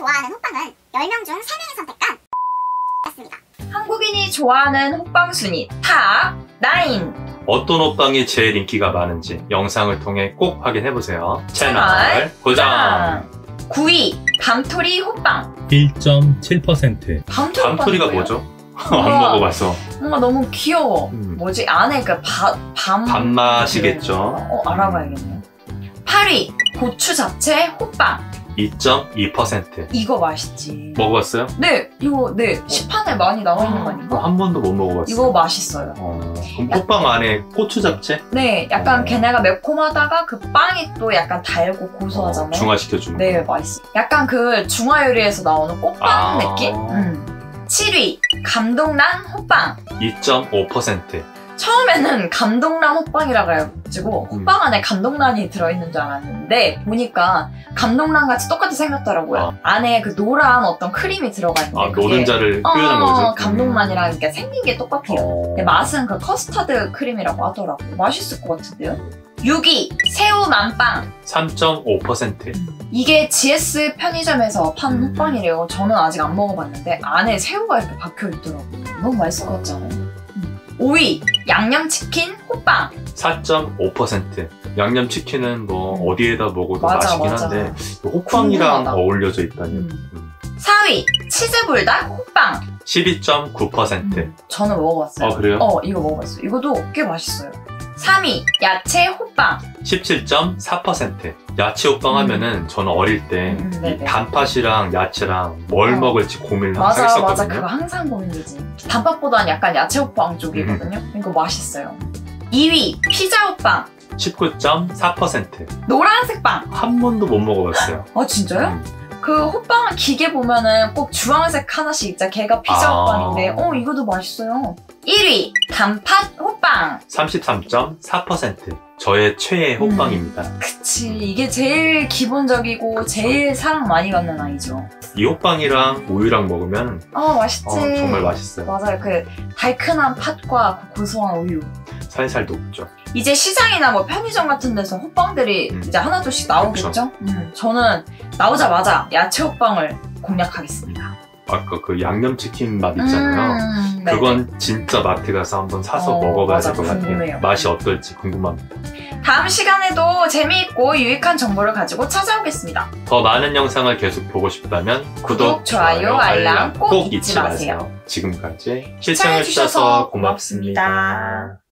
좋아하는 호빵은 10명 중 3명이 선택한 였습니다. 한국인이 좋아하는 호빵 순위 top 9. 어떤 호빵이 제일 인기가 많은지 영상을 통해 꼭 확인해보세요. 채널 고정! 9위 밤토리 호빵. 1.7% 밤토리 밤토리가 호빵이 뭐죠? 안 먹어봐서 뭔가 너무 귀여워. 음. 뭐지? 안에 그 바, 밤. 밥맛이겠죠. 어, 알아봐야겠네요. 8위 고추 잡채 호빵. 2.2% 이거 맛있지. 먹어봤어요? 네, 이거 네 시판에 많이 나와 있는 거 아닌가? 한 번도 못 먹어봤어요. 이거 맛있어요. 어, 그럼 호빵 안에 고추 잡채? 네, 약간 어. 걔네가 매콤하다가 그 빵이 또 약간 달고 고소하잖아요. 어, 중화시켜주는 네, 거. 맛있어. 약간 그 중화 요리에서 나오는 꽃빵 아. 느낌? 음. 7위 감동란 호빵. 2.5% 처음에는 감동란 호빵이라 그래 가지고 음. 호빵 안에 감동란이 들어있는 줄 알았는데 보니까 감동란 같이 똑같이 생겼더라고요. 안에 그 노란 어떤 크림이 들어가 있는데 아, 노른자를 어, 표현한 거죠? 감동란이랑 이렇게 생긴 게 똑같아요. 어. 근데 맛은 그 커스터드 크림이라고 하더라고요. 맛있을 것 같은데요? 6위 새우 만빵. 3.5% 이게 GS 편의점에서 판 음. 호빵이래요. 저는 아직 안 먹어봤는데 안에 새우가 이렇게 박혀 있더라고요. 너무 맛있을 것 같지 않아요? 음. 5위 양념치킨 호빵. 4.5% 양념치킨은 뭐 음. 어디에다 먹어도 맞아, 맛있긴 맞아. 한데 호빵이랑 궁금하다. 어울려져 있다니 음. 음. 4위 치즈불닭 호빵. 12.9% 음, 저는 먹어봤어요. 아, 그래요? 어 이거 먹어봤어요. 이것도 꽤 맛있어요. 3위 야채 호빵. 17.4% 야채 호빵 음. 하면은 저는 어릴 때 음. 단팥이랑 야채랑 뭘 어. 먹을지 고민을 맞아 맞아 했었거든요 그거 항상 고민이지. 단팥보다는 약간 야채 호빵 쪽이거든요. 음. 이거 맛있어요. 2위 피자 호빵. 19.4%. 노란색 빵. 한 번도 못 먹어봤어요. 아 진짜요? 음. 그 호빵 기계 보면은 꼭 주황색 하나씩 있자. 걔가 피자 아. 호빵인데, 어 이것도 맛있어요. 1위 단팥 호빵. 33.4%. 저의 최애 음. 호빵입니다. 그치 이게 제일 기본적이고 그쵸. 제일 사랑 많이 받는 아이죠. 이 호빵이랑 우유랑 먹으면 어 맛있지. 어, 정말 맛있어요. 맞아요. 그 달큰한 팥과 그 고소한 우유. 살살 녹죠. 이제 시장이나 뭐 편의점 같은 데서 호빵들이 음. 이제 하나둘씩 나오겠죠? 음, 저는 나오자마자 야채 호빵을 공략하겠습니다. 아까 그 양념치킨 맛 있잖아요. 음, 네. 그건 진짜 마트 가서 한번 사서 어, 먹어봐야 될 것 같아요. 맛이 어떨지 궁금합니다. 다음 시간에도 재미있고 유익한 정보를 가지고 찾아오겠습니다. 더 많은 영상을 계속 보고 싶다면 구독, 좋아요, 알람 꼭 잊지 마세요. 지금까지 시청해주셔서 시청해주셔서 고맙습니다. 고맙습니다.